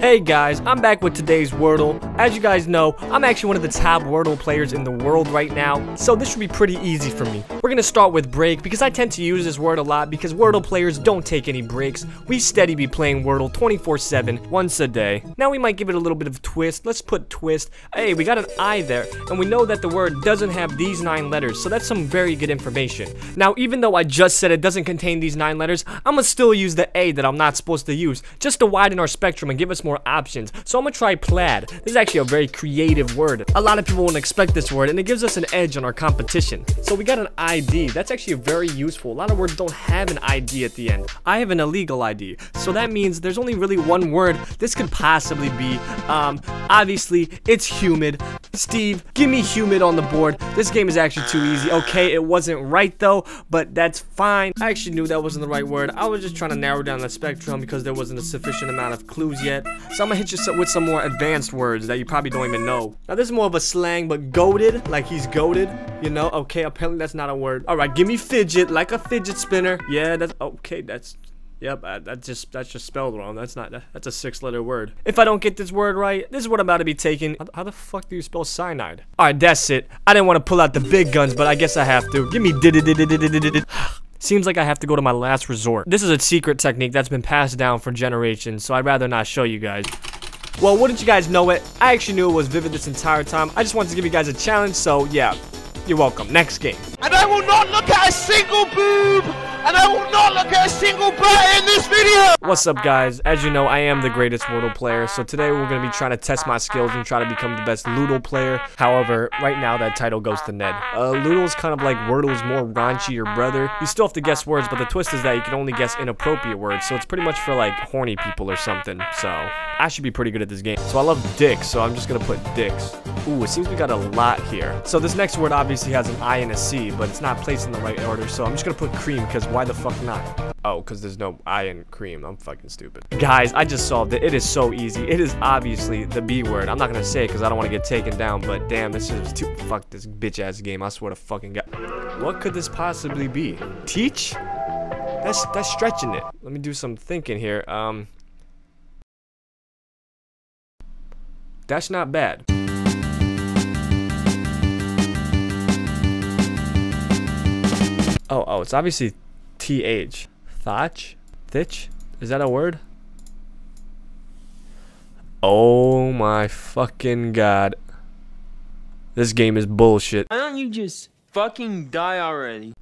Hey guys, I'm back with today's Wordle. As you guys know, I'm actually one of the top Wordle players in the world right now, so this should be pretty easy for me. We're gonna start with break because I tend to use this word a lot because Wordle players don't take any breaks. We steady be playing Wordle 24-7, once a day. Now we might give it a little bit of twist. Let's put twist. Hey, we got an I there, and we know that the word doesn't have these nine letters, so that's some very good information. Now, even though I just said it doesn't contain these nine letters, I'm gonna still use the A that I'm not supposed to use, just to widen our spectrum and give us more options. So I'm gonna try plaid. This is actually a very creative word. A lot of people won't expect this word and it gives us an edge on our competition. So we got an ID. That's actually very useful. A lot of words don't have an ID at the end. I have an illegal ID. So that means there's only really one word this could possibly be. Um, obviously, it's humid. Steve, give me humid on the board. This game is actually too easy. Okay, it wasn't right though, but that's fine. I actually knew that wasn't the right word. I was just trying to narrow down the spectrum because there wasn't a sufficient amount of clues yet. So I'm gonna hit you with some more advanced words that you probably don't even know. Now this is more of a slang, but goaded, like he's goaded, you know? Okay, apparently that's not a word. All right, give me fidget, like a fidget spinner. Yeah, that's okay. That's Yep, uh, that just that's just spelled wrong. That's not that's a six-letter word. If I don't get this word right, this is what I'm about to be taking. How, how the fuck do you spell cyanide? All right, that's it. I didn't want to pull out the big guns, but I guess I have to. Give me Seems like I have to go to my last resort. This is a secret technique that's been passed down for generations, so I'd rather not show you guys. Well, wouldn't you guys know it? I actually knew it was Vivid this entire time. I just wanted to give you guys a challenge, so yeah. You're welcome. Next game. And I will not look at a single boob! And I will not look at a single butt in this video! What's up, guys? As you know, I am the greatest Wordle player, so today we're going to be trying to test my skills and try to become the best Lewdle player. However, right now that title goes to Ned. Uh, Lewdle's kind of like Wordle's more raunchy brother. You still have to guess words, but the twist is that you can only guess inappropriate words, so it's pretty much for like horny people or something. So, I should be pretty good at this game. So I love dicks, so I'm just going to put dicks. Ooh, it seems we got a lot here. So this next word obviously has an I and a C, but it's not placed in the right order, so I'm just going to put cream, because why the fuck not? Oh, because there's no I in cream. I'm fucking stupid. Guys, I just solved it. It is so easy. It is obviously the B word. I'm not going to say it because I don't want to get taken down, but damn, this is too... Fuck this bitch-ass game. I swear to fucking God. What could this possibly be? Teach? That's, that's stretching it. Let me do some thinking here. Um... That's not bad. Oh, oh, it's obviously TH. Thach? Thich? Is that a word? Oh my fucking god. This game is bullshit. Why don't you just fucking die already?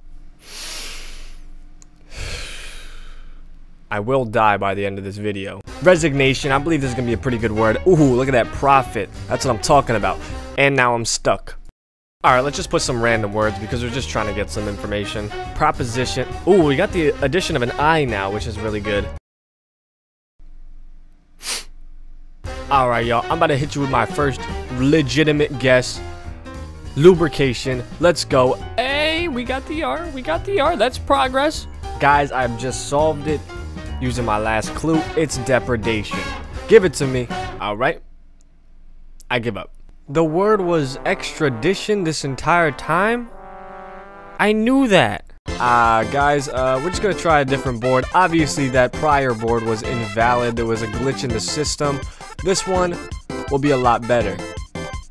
I will die by the end of this video. Resignation, I believe this is gonna be a pretty good word. Ooh, look at that profit. That's what I'm talking about. And now I'm stuck. Alright, let's just put some random words because we're just trying to get some information. Proposition. Ooh, we got the addition of an I now, which is really good. Alright, y'all. I'm about to hit you with my first legitimate guess. Lubrication. Let's go. Hey, we got the R. We got the R. That's progress. Guys, I've just solved it using my last clue. It's depredation. Give it to me. Alright. I give up. The word was extradition this entire time? I knew that. Ah, uh, guys, uh, we're just gonna try a different board. Obviously, that prior board was invalid. There was a glitch in the system. This one will be a lot better.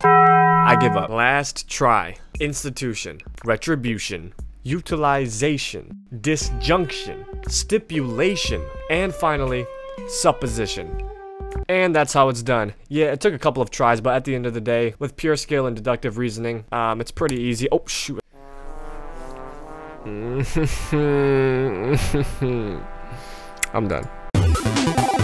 I give up. Last try. Institution. Retribution. Utilization. Disjunction. Stipulation. And finally, supposition. And that's how it's done. Yeah, it took a couple of tries, but at the end of the day, with pure skill and deductive reasoning, um, it's pretty easy. Oh, shoot. I'm done.